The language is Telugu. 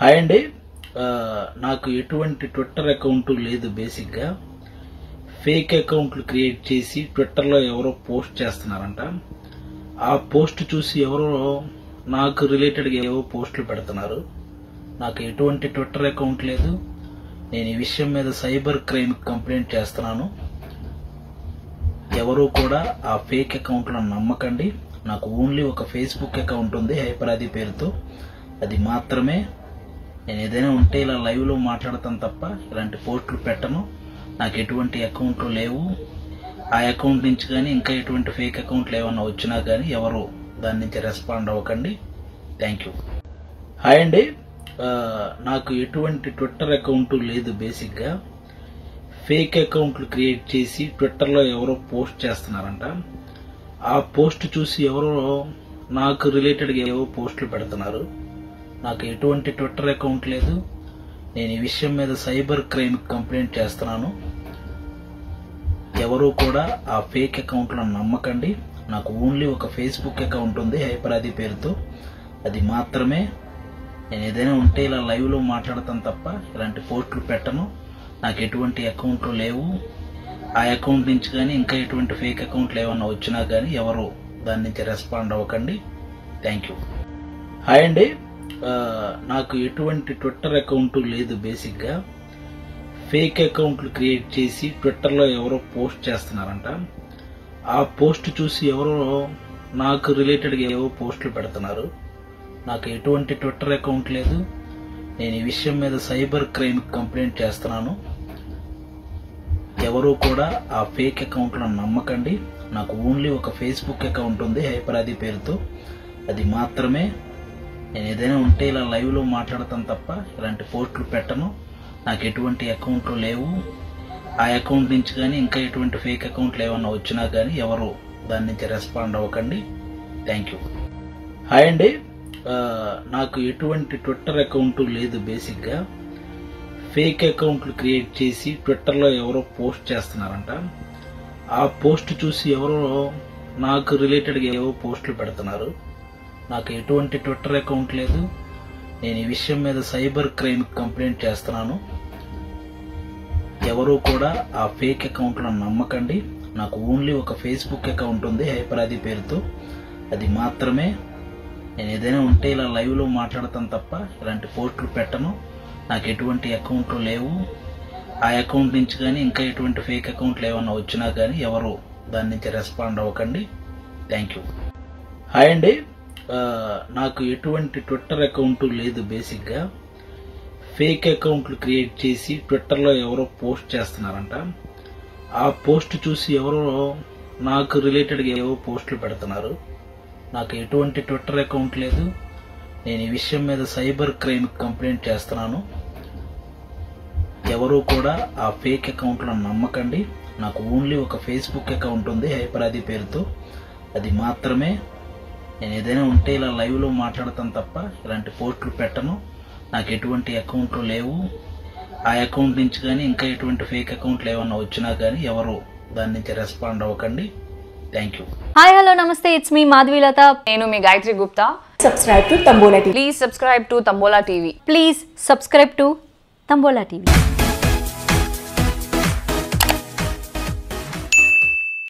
హాయ్ అండి. నాకు ఎటువంటి ట్విట్టర్ అకౌంట్ లేదు బేసిక్గా. ఫేక్ అకౌంట్లు క్రియేట్ చేసి ట్విట్టర్లో ఎవరో పోస్ట్ చేస్తున్నారంట. ఆ పోస్ట్ చూసి ఎవరో నాకు రిలేటెడ్గా ఏవో పోస్టులు పెడుతున్నారు. నాకు ఎటువంటి ట్విట్టర్ అకౌంట్ లేదు. నేను ఈ విషయం మీద సైబర్ క్రైమ్ కంప్లైంట్ చేస్తున్నాను. ఎవరు కూడా ఆ ఫేక్ అకౌంట్లను నమ్మకండి. నాకు ఓన్లీ ఒక ఫేస్బుక్ అకౌంట్ ఉంది హైపరాది పేరుతో. అది మాత్రమే. నేను ఏదైనా ఉంటే ఇలా లైవ్లో మాట్లాడతాను తప్ప ఇలాంటి పోస్టులు పెట్టను. నాకు ఎటువంటి అకౌంట్లు లేవు. ఆ అకౌంట్ నుంచి కానీ ఇంకా ఎటువంటి ఫేక్ అకౌంట్లు ఏమన్నా వచ్చినా కానీ ఎవరు దాని నుంచి రెస్పాండ్ అవ్వకండి. Thank you. హాయ్ అండి. నాకు ఎటువంటి ట్విట్టర్ అకౌంట్ లేదు బేసిక్గా. ఫేక్ అకౌంట్లు క్రియేట్ చేసి ట్విట్టర్లో ఎవరో పోస్ట్ చేస్తున్నారంట. ఆ పోస్ట్ చూసి ఎవరో నాకు రిలేటెడ్గా ఏవో పోస్టులు పెడుతున్నారు. నాకు ఎటువంటి ట్విట్టర్ అకౌంట్ లేదు. నేను ఈ విషయం మీద సైబర్ క్రైమ్ కంప్లైంట్ చేస్తున్నాను. ఎవరు కూడా ఆ ఫేక్ అకౌంట్లను నమ్మకండి. నాకు ఓన్లీ ఒక ఫేస్బుక్ అకౌంట్ ఉంది హైపరాది పేరుతో. అది మాత్రమే. నేను ఏదైనా ఉంటే ఇలా లైవ్లో మాట్లాడతాను తప్ప ఇలాంటి పోస్టులు పెట్టను. నాకు ఎటువంటి అకౌంట్లు లేవు. ఆ అకౌంట్ నుంచి కానీ ఇంకా ఎటువంటి ఫేక్ అకౌంట్లు ఏమన్నా వచ్చినా కానీ ఎవరు దాని నుంచి రెస్పాండ్ అవ్వకండి. Thank you. హాయ్ అండి. నాకు ఎటువంటి ట్విట్టర్ అకౌంట్ లేదు బేసిక్గా ఫేక్ అకౌంట్లు క్రియేట్ చేసి ట్విట్టర్లో ఎవరో పోస్ట్ చేస్తున్నారంట. ఆ పోస్ట్ చూసి ఎవరో నాకు రిలేటెడ్గా ఏవో పోస్టులు పెడుతున్నారు. నాకు ఎటువంటి ట్విట్టర్ అకౌంట్ లేదు. నేను ఈ విషయం మీద సైబర్ క్రైమ్ కంప్లైంట్ చేస్తున్నాను. ఎవరు కూడా ఆ ఫేక్ అకౌంట్లను నమ్మకండి. నాకు ఓన్లీ ఒక ఫేస్బుక్ అకౌంట్ ఉంది హైపరాది పేరుతో. అది మాత్రమే. నేను ఏదైనా ఉంటే ఇలా లైవ్లో మాట్లాడతాను తప్ప ఇలాంటి పోస్టులు పెట్టను. నాకు ఎటువంటి అకౌంట్లు లేవు. ఆ అకౌంట్ నుంచి కానీ ఇంకా ఎటువంటి ఫేక్ అకౌంట్లు ఏమన్నా వచ్చినా కానీ ఎవరు దాని నుంచి రెస్పాండ్ అవ్వకండి. Thank you. హాయ్ అండి. నాకు ఎటువంటి ట్విట్టర్ అకౌంట్ లేదు బేసిక్గా. ఫేక్ అకౌంట్లు క్రియేట్ చేసి ట్విట్టర్లో ఎవరో పోస్ట్ చేస్తున్నారంట. ఆ పోస్ట్ చూసి ఎవరో నాకు రిలేటెడ్గా ఏవో పోస్టులు పెడుతున్నారు. నాకు ఎటువంటి ట్విట్టర్ అకౌంట్ లేదు. నేను ఈ విషయం మీద సైబర్ క్రైమ్ కంప్లైంట్ చేస్తున్నాను. ఎవరు కూడా ఆ ఫేక్ అకౌంట్లను నమ్మకండి. నాకు ఓన్లీ ఒక ఫేస్బుక్ అకౌంట్ ఉంది హైపరాది పేరుతో. అది మాత్రమే. నేను ఏదైనా ఉంటే ఇలా లైవ్లో మాట్లాడతాను తప్ప ఇలాంటి పోస్టులు పెట్టను. నాకు ఎటువంటి అకౌంట్లు లేవు. ఆ అకౌంట్ నుంచి కానీ ఇంకా ఎటువంటి ఫేక్ అకౌంట్లు ఏమన్నా వచ్చినా కానీ ఎవరు దాని నుంచి రెస్పాండ్ అవ్వకండి. Thank you. హాయ్ అండి. నాకు ఎటువంటి ట్విట్టర్ అకౌంట్ లేదు బేసిక్గా. ఫేక్ అకౌంట్లు క్రియేట్ చేసి ట్విట్టర్లో ఎవరో పోస్ట్ చేస్తున్నారంట. ఆ పోస్ట్ చూసి ఎవరో నాకు రిలేటెడ్గా ఏవో పోస్టులు పెడుతున్నారు. నాకు ఎటువంటి ట్విట్టర్ అకౌంట్ లేదు. నేను ఈ విషయం మీద సైబర్ క్రైమ్ కంప్లైంట్ చేస్తున్నాను. ఎవరు కూడా ఆ ఫేక్ అకౌంట్లను నమ్మకండి. నాకు ఓన్లీ ఒక ఫేస్బుక్ అకౌంట్ ఉంది హైపరాది పేరుతో. అది మాత్రమే. నేను ఏదైనా ఉంటే ఇలా లైవ్లో మాట్లాడతాను తప్ప ఇలాంటి పోస్టులు పెట్టను. నాకు ఎటువంటి అకౌంట్లు లేవు. ఆ అకౌంట్ నుంచి కానీ ఇంకా ఎటువంటి ఫేక్ అకౌంట్లు ఏమన్నా వచ్చినా కానీ ఎవరు దాని నుంచి రెస్పాండ్ అవ్వకండి. Thank you hi hello namaste. It's me Madhavilatha నేను మీ Gayatri Gupta. Subscribe to Tambola TV. Please subscribe to Tambola TV please subscribe to Tambola TV